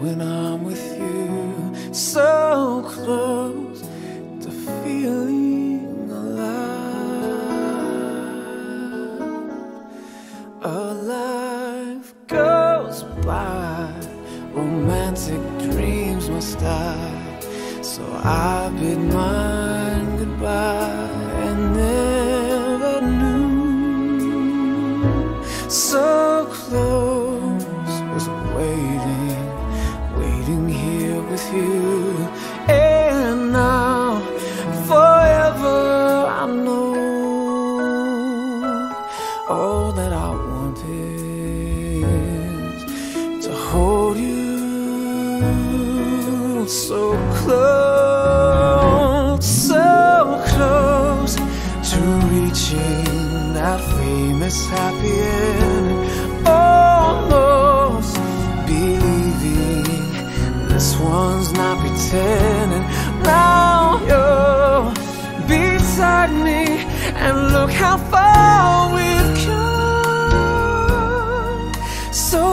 when I'm with you, so close to feeling alive. A life goes by, romantic dreams must die. So I bid mine goodbye and never knew. So with you. And now, forever, I know all that I want is to hold you so close, so close to reaching that famous happy end. So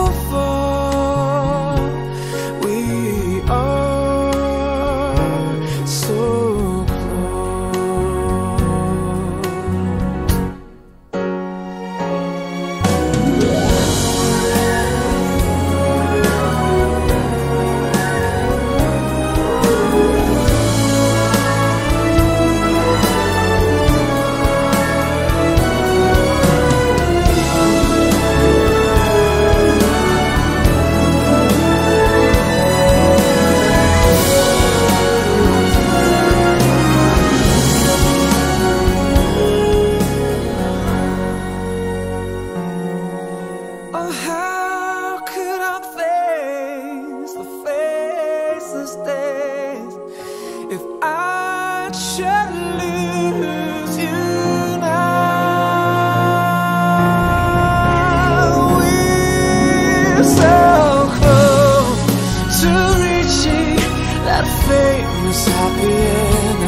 famous happy end.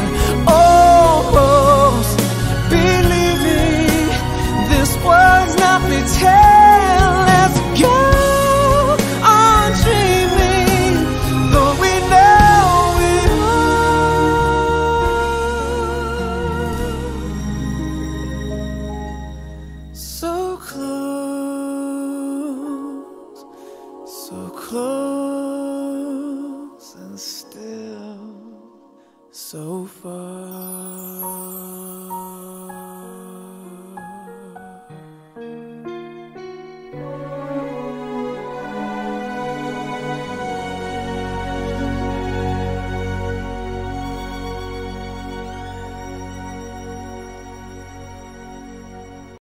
Almost believing this was not pretend. Let's go on dreaming, though we know we are so close, so close, so far.